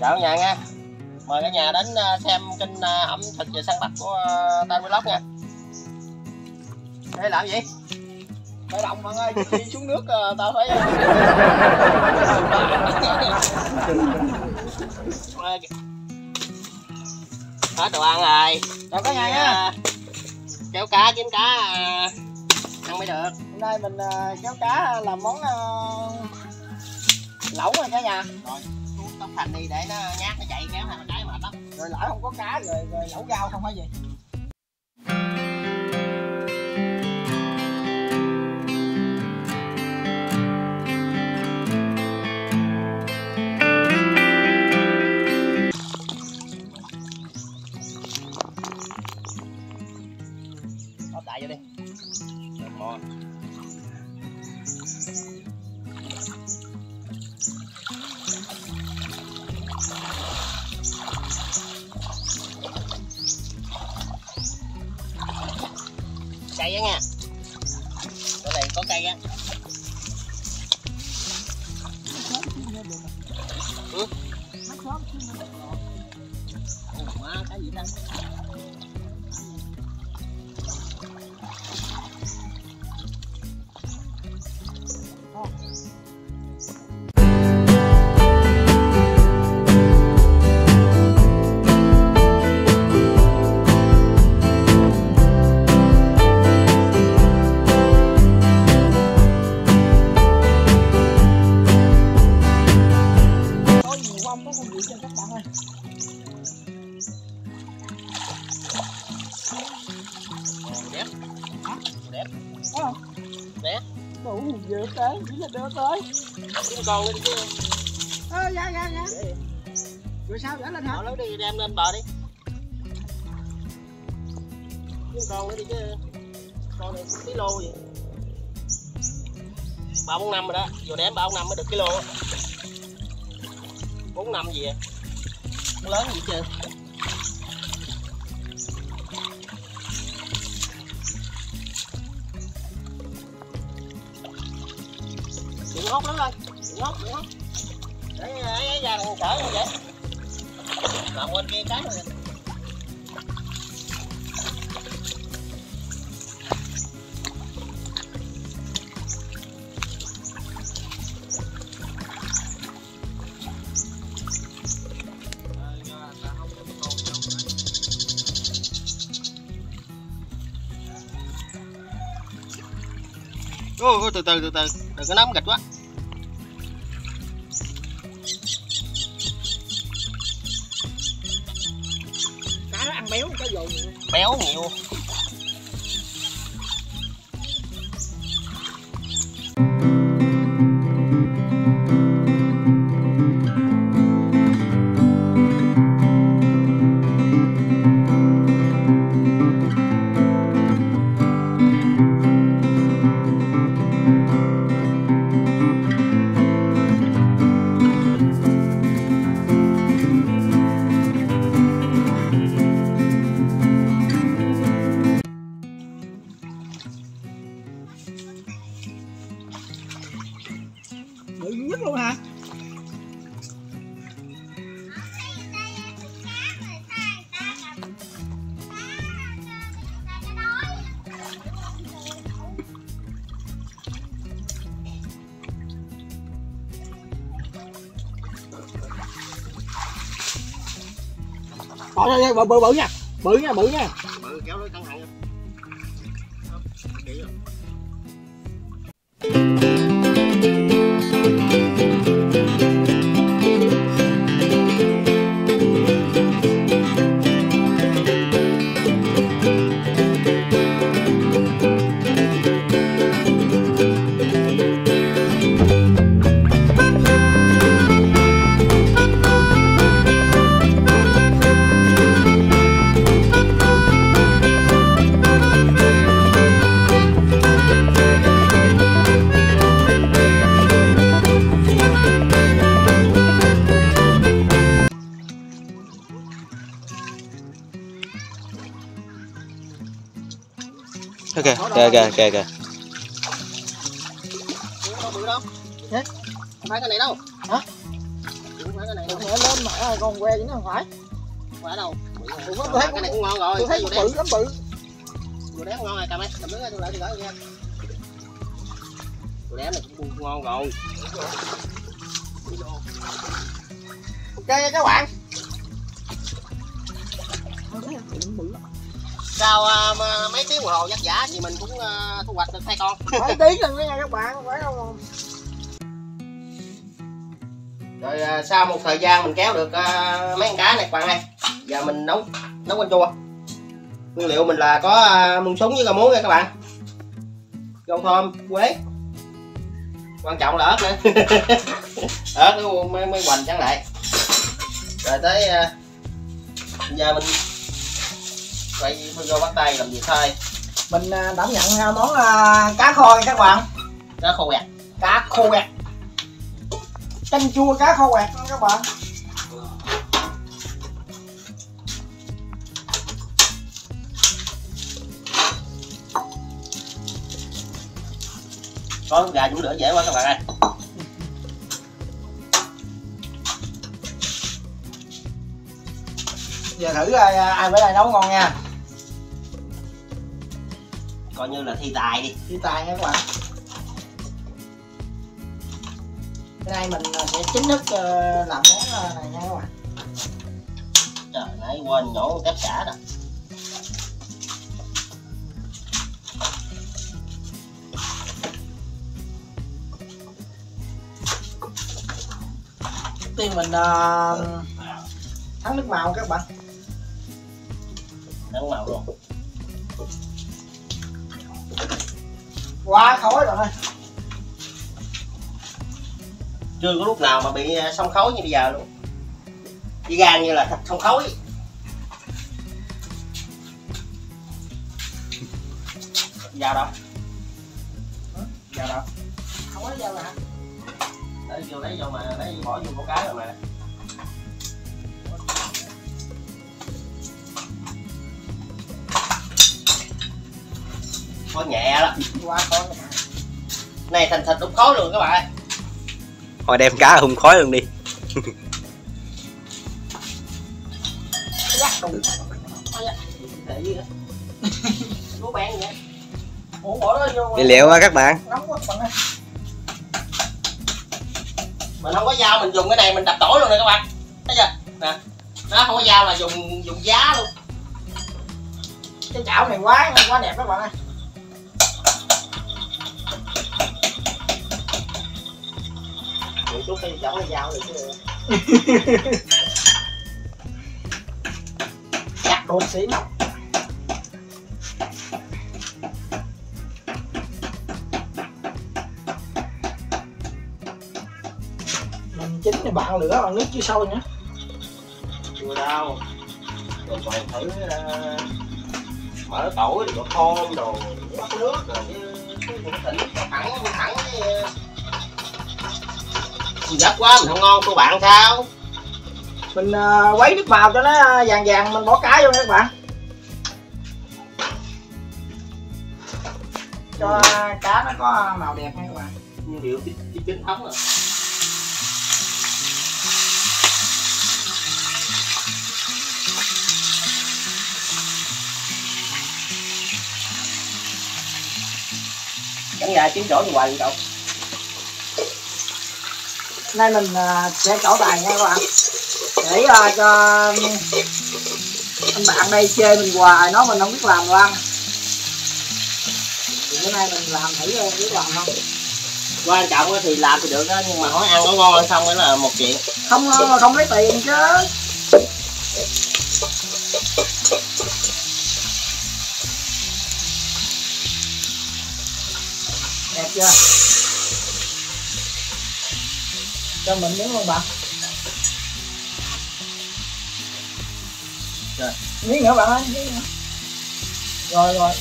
chào nhà nha. Mời cả nhà đến ờ, xem kênh ờ, ẩm thực và săn bắt của ờ, Tan Vlog nha. Đây làm gì? Khởi động bạn ơi đi xuống nước tao phải hết đồ ăn rồi. Chào cả nhà nha. kéo cá kiếm cá ăn mới được. Hôm nay mình kéo cá làm món lẩu rồi cả nhà. Rồi xuống thành đi để nó nhát nó chạy kéo hai cái mệt lắm. Rồi lỡ không có cá rồi, rồi lẩu rau không phải gì? Má cái gì đưa tới con lên chứ ơ dạ dạ dạ. Rồi sao dở lên hả? Nó đi đem lên bờ đi. Kiếm con nữa đi chứ. Con này ký lô gì? Ba bốn năm rồi đó. Vừa ném ba bốn năm mới được ký lô. Bốn năm gì vậy? Lớn gì chưa đừng hốt lắm rồi, đừng hốt đừng hốt để ấy ra đừng cỡ như vậy. Làm bên kia cái rồi. Ôi, ôi, từ từ từ từ. Đừng có nắm gạch quá. Bỏ ra đây bự bự bự nha. Bự nha bự nha. Đâu Hả? không phải cái này đâu Hả? không phải cái này đâu lên Đó, con que chứ nó không phải Qua đâu? Tôi có Cái thấy này cũng ngon rồi. tôi thấy bự lắm bự vừa đếm ngon rồi, cầm ấy, cầm đứng đây tôi lại tôi gửi nha. Vừa đếm này cũng ngon rồi. ok nha các bạn bự lắm. Sau à, mà mấy tiếng đồng hồ dắt giả thì mình cũng à, thu hoạch được hai con. phải tí lần nha các bạn không phải đâu Rồi à, sau một thời gian mình kéo được à, mấy con cá này các bạn ơi. Giờ mình nấu nấu canh chua. Nguyên liệu mình là có à, mung súng với cà muống nha các bạn. Rau thơm, quế. Quan trọng là ớt nữa. ớt nó mới mới hoành trắng lại. Rồi tới à, giờ mình quay vô bắt tay làm việc thôi. mình à, đảm nhận à, món à, cá kho nha các bạn Cá khô quẹt. cá khô quẹt canh chua cá khô quẹt nha các bạn Có gà cũng lửa dễ quá các bạn ơi. giờ thử ai, ai bữa nay nấu ngon nha Coi như là thi tài đi. đi tài nha các bạn cái nay mình à, sẽ chính thức ờ, làm món à, này nha các bạn Trời nãy quên nhổ tép xả nè. tiên mình à, thắng nước màu các bạn Nắng màu luôn. Quá khói rồi Chưa có lúc nào mà bị à, sông khói như bây giờ luôn. Đi gan như là thịt sông khói. Dao đâu? Hả? Dao đâu? không có dao hả Lấy vô lấy vô mà lấy bỏ vô cổ cái rồi mà. Có nhẹ lắm. quá bạn Này thành thịt đục khói luôn các bạn. Thôi đem cá hùng khói luôn đi Nguyên liệu á các bạn nóng quá các bạn ơi Mình không có dao mình dùng cái này mình đập tỏi luôn nè các bạn. Thấy chưa? Nè. Nó không có dao là dùng dùng giá luôn. cái chảo này quá quá đẹp các bạn ơi Một chút cái giống cái dao này chứ. chặt đồn xỉn mình chính thì bạn lửa bằng nước chưa sôi nữa Chưa đâu. Rồi còn thử uh, mở tỏi rồi thơm đồ bắt nước rồi cái thịnh thẳng thẳng uh, gấp quá mình không ngon cô bạn sao? mình à, quấy nước vào cho nó vàng vàng mình bỏ cá vô nha các bạn cho cá nó có màu đẹp nha các bạn Nguyên liệu chính thống rồi. Cắn gà chín chỗ thì hoài gì cậu? Nay mình à, sẽ trổ tài nha các bạn. Để à, cho anh bạn đây chê mình hoài nói mình không biết làm ăn thì bữa nay mình làm thử coi biết làm không? Quan trọng thì làm thì được đó nhưng mà hỏi ăn có ngon hay không mới là một chuyện. không ngon mà không lấy tiền chứ. Đẹp chưa cho mình miếng luôn bạn Rồi. miếng nữa bạn ơi miếng nữa. rồi rồi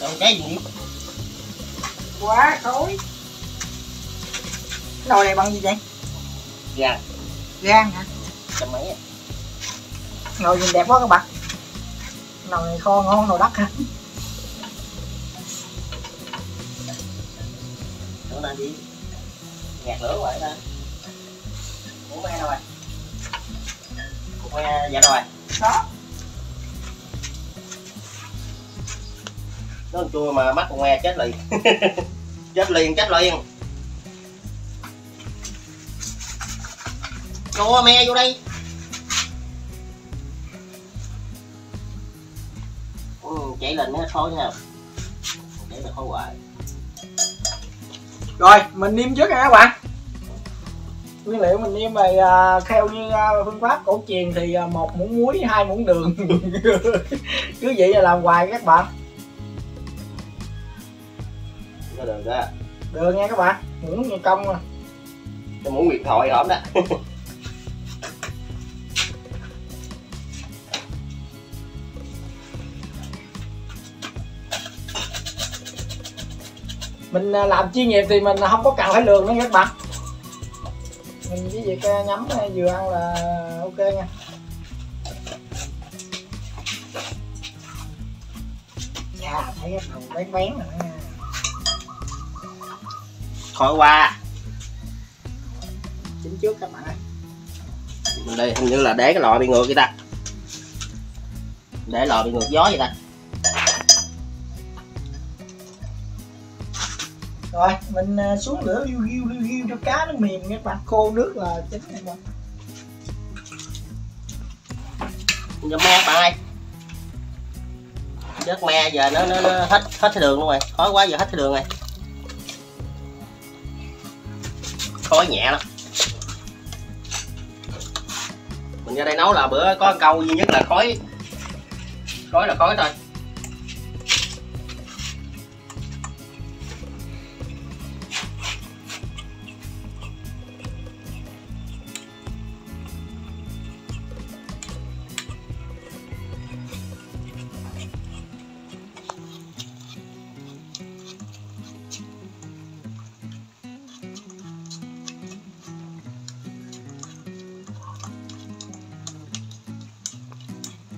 Đâu cái gì? quá khối nồi này bằng gì vậy Gà gan hả trăm mấy á. Nồi nhìn đẹp quá các bạn. Nồi này kho ngon nồi đất ha. Nữa lên đi. Ngạt lửa vậy ta. Củ me đâu rồi. Củ me dạ rồi. Đó. Nó chua mà mắt con me chết liền. Chết liền chết liền. Cho me vô đây Chạy lên nó thôi nha Để là khó hoài. Rồi mình niêm trước nha các bạn. Nguyên liệu mình niêm rồi à, theo như à, phương pháp cổ truyền thì à, một muỗng muối hai muỗng đường. Cứ vậy là làm hoài các bạn. Được đó. Đường nha các bạn muỗng nhân công à. Tôi muốn điện thoại hổm đó mình à, làm chuyên nghiệp thì mình không có cần phải lường nữa các bạn. Mình chỉ việc à, nhắm à, vừa ăn là ok nha. Dạ thấy cái đầu bén bén rồi nha. Khỏi qua. Chính trước các bạn ơi. Đây, hình như là để cái lò bị ngược vậy ta. Để lò bị ngược gió vậy ta. Rồi mình à, xuống lửa riu riu riu riu cho cá nó mềm các bạn. Khô nước là chín các bạn Giờ me bạn ơi. Chất me giờ nó, nó, nó hết hết cái đường luôn rồi. Khói quá giờ hết cái đường rồi. Khói nhẹ lắm. Mình ra đây nấu là bữa có câu duy nhất là khói. Khói là khói thôi.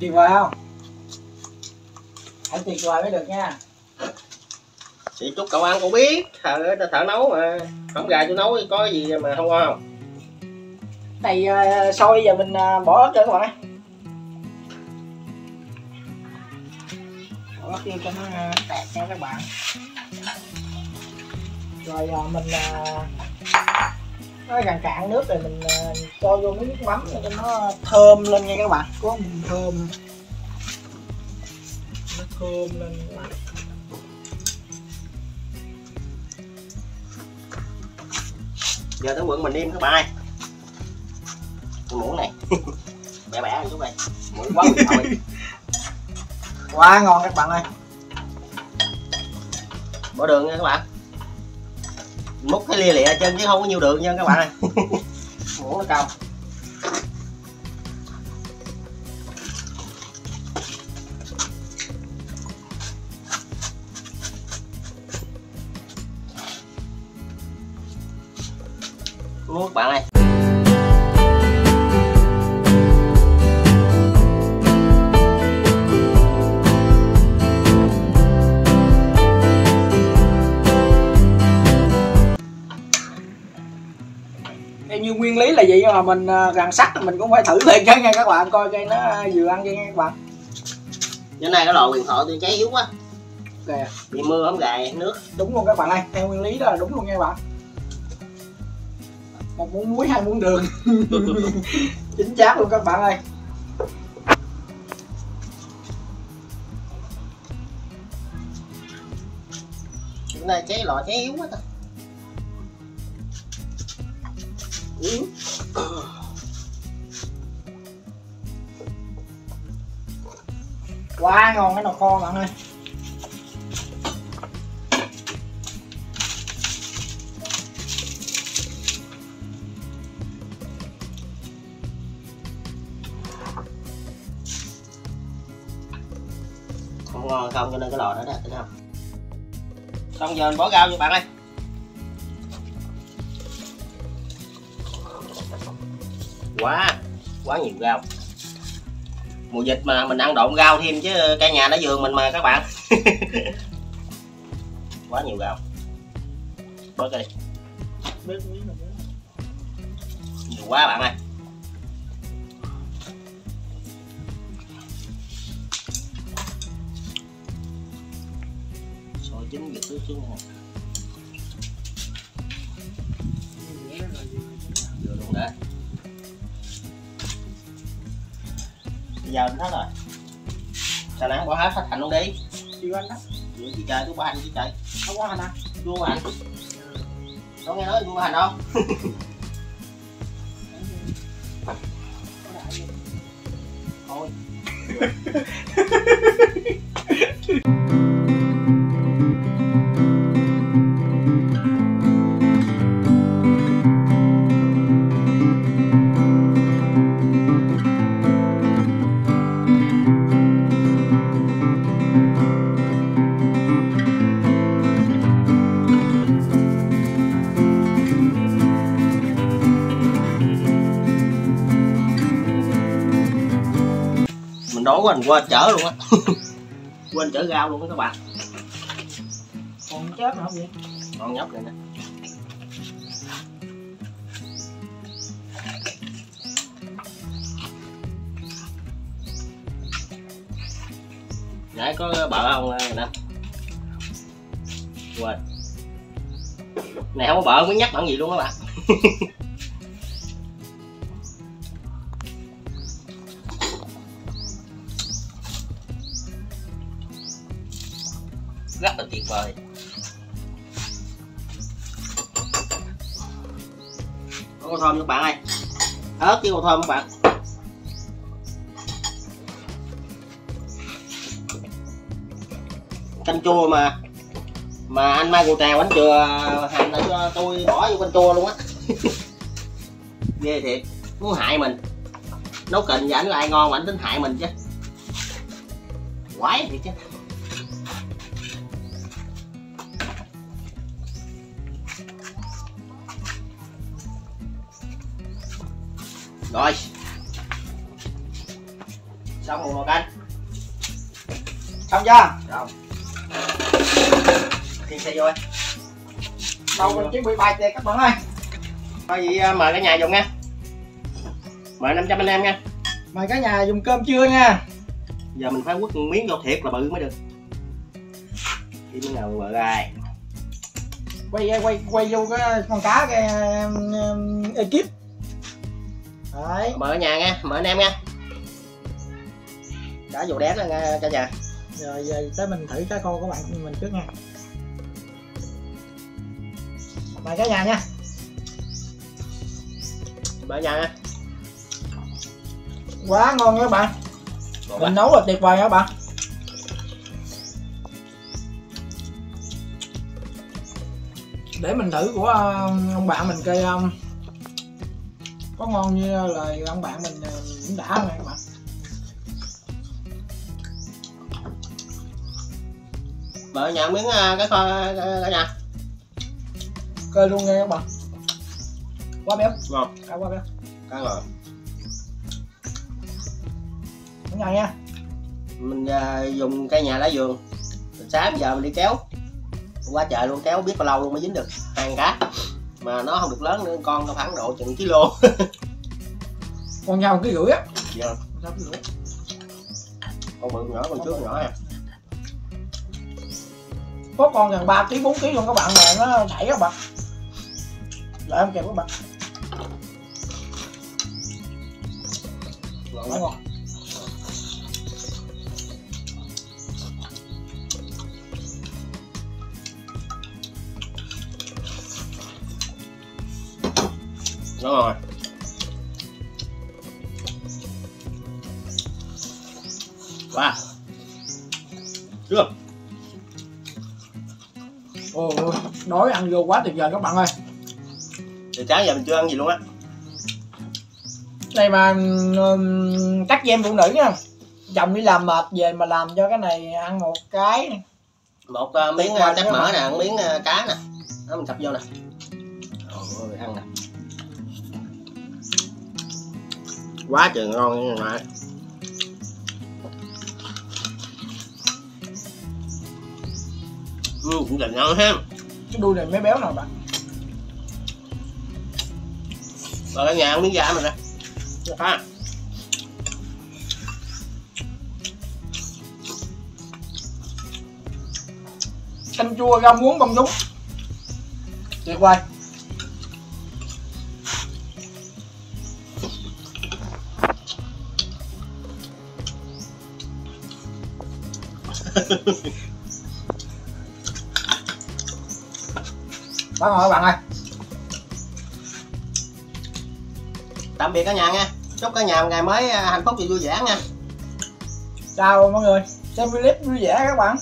Tuyệt vời không? Phải tuyệt vời mới được nha. Thì chút cậu ăn cậu biết. Thợ, thợ nấu mà. Không gà tôi nấu có gì mà không ngon không? Này à, sôi giờ mình à, bỏ ớt cho các bạn bỏ ớt vô cho nó tẹt nha các bạn. Rồi mình nó càng cạn nước rồi mình à, cho vô miếng nước mắm để cho nó thơm lên nha các bạn. Có mùi thơm. Nó thơm lên. Các bạn Giờ tới quận mình im các bạn ơi. Cái muỗng này. Bẻ bẻ chút đây Muỗng quá quá ngon các bạn ơi. Bỏ đường nha các bạn múc cái lia lịa chân chứ không có nhiều đường nha các bạn. Ơi muỗng nó cong là vậy nhưng mà mình à, gần sắt mình cũng phải thử thêm chứ nha các bạn coi coi nó vừa ăn chưa nha các bạn. Bữa nay cái lò huyền thoại tôi cháy yếu quá. Kìa bị mưa không gài nước. Đúng luôn các bạn ơi theo nguyên lý đó là đúng luôn nha các bạn. Một muỗng muối hai muỗng đường. Chính xác luôn các bạn ơi. Bữa nay cháy lò cháy yếu quá ta quá ngon cái nồi kho bạn ơi. Không ngon, không, cho nên cái lò đó nè, thấy không? Xong giờ mình bỏ rau cho bạn ơi. Quá quá nhiều rau. Mùa dịch mà mình ăn độn rau thêm chứ cây nhà nó vườn mình mà các bạn. Quá nhiều rau. Bớt đi. Nhiều quá bạn ơi. Sôi chín vịt nước xuống nè vừa luôn đã. Giờ hết rồi. Sao nắng bỏ hết hết thành luôn đi. Chị anh đó, Vừa chị chơi chú ba hành chị chơi. Không có anh à. ba hành có nghe nói ba hành không? Thôi quên quên chở luôn á. Quên chở rau luôn á các bạn. Còn chết nữa không vậy? con nhóc này nè. Nãy có bợ không này nè. Quên. Này không có bợ mới nhắc bạn gì luôn các bạn rất là tuyệt vời. Có con thơm các bạn ơi. Ớt với con thơm các bạn. Canh chua mà mà anh mai cù tràng bánh chừa hành để cho tôi bỏ vô canh chua luôn á. Ghê thiệt, muốn hại mình. Nấu kình và ảnh lại ngon mà ảnh tính hại mình chứ. Quái thiệt chứ. Rồi. Xong một nồi canh Xong chưa? rồi thiên xe vô Đâu mình chuẩn bị bài tiệc các bạn ơi. thôi vậy à, mời cả nhà dùng nha. Mời 500 anh em nha. Mời cả nhà dùng cơm trưa nha. giờ mình phải quất một miếng vô thiệt là bự mới được. Đi miếng nào bự ai? Quay quay quay vô cái con cá cái ekip. Đấy, cả nhà nha mời anh em nha đã vô đén rồi nha cả nhà rồi giờ tới mình thử cái con của bạn mình trước nha. Mời cả nhà nha. mời cả nhà nha Quá ngon nha các bạn. Ngon. Mình nấu là tuyệt vời các bạn. Để mình thử của uh, ông bạn mình um, có ngon như lời ông bạn mình uh, cũng đã không nha các bạn. cả nhà miếng à, cái kho cả nhà Coi luôn nha các bạn. Quá béo, ngon cá quá béo. cá ngon Cả nhà nha. mình à, dùng cây nhà lá vườn sáng giờ mình đi kéo quá trời luôn kéo biết bao lâu luôn mới dính được con cá mà nó không được lớn nữa con nó khoảng độ chừng kilo Con nhau cái rưỡi á. Dạ. Con bự nhỏ con trước nhỏ à Có con gần 3 kg 4 kg luôn các bạn mà nó chảy các bạn. Lại em kèm các bạn. ngon Quá quá. ngon. Rồi. Wow chưa? Ồ, đói ăn vô quá tuyệt vời các bạn ơi. từ sáng giờ mình chưa ăn gì luôn á. Này mà um, cắt em phụ nữ nha. Chồng đi làm mệt về mà làm cho cái này ăn một cái. Một à, miếng uh, các mỡ nè miếng à, cá nè. Đó mình cặp vô nè. Ôi, ăn nè quá trời ngon nha các bạn ừ, cũng là ngon ha cái đuôi này mấy béo nào bạn? Rồi cái nhà ăn miếng da mình nè. Ha. Canh chua rau muống bông đúng, tuyệt vời. Bác ngồi các bạn ơi. Tạm biệt cả nhà nha. Chúc cả nhà một ngày mới à, hạnh phúc và vui vẻ nha. Chào mọi người. Xem clip vui vẻ các bạn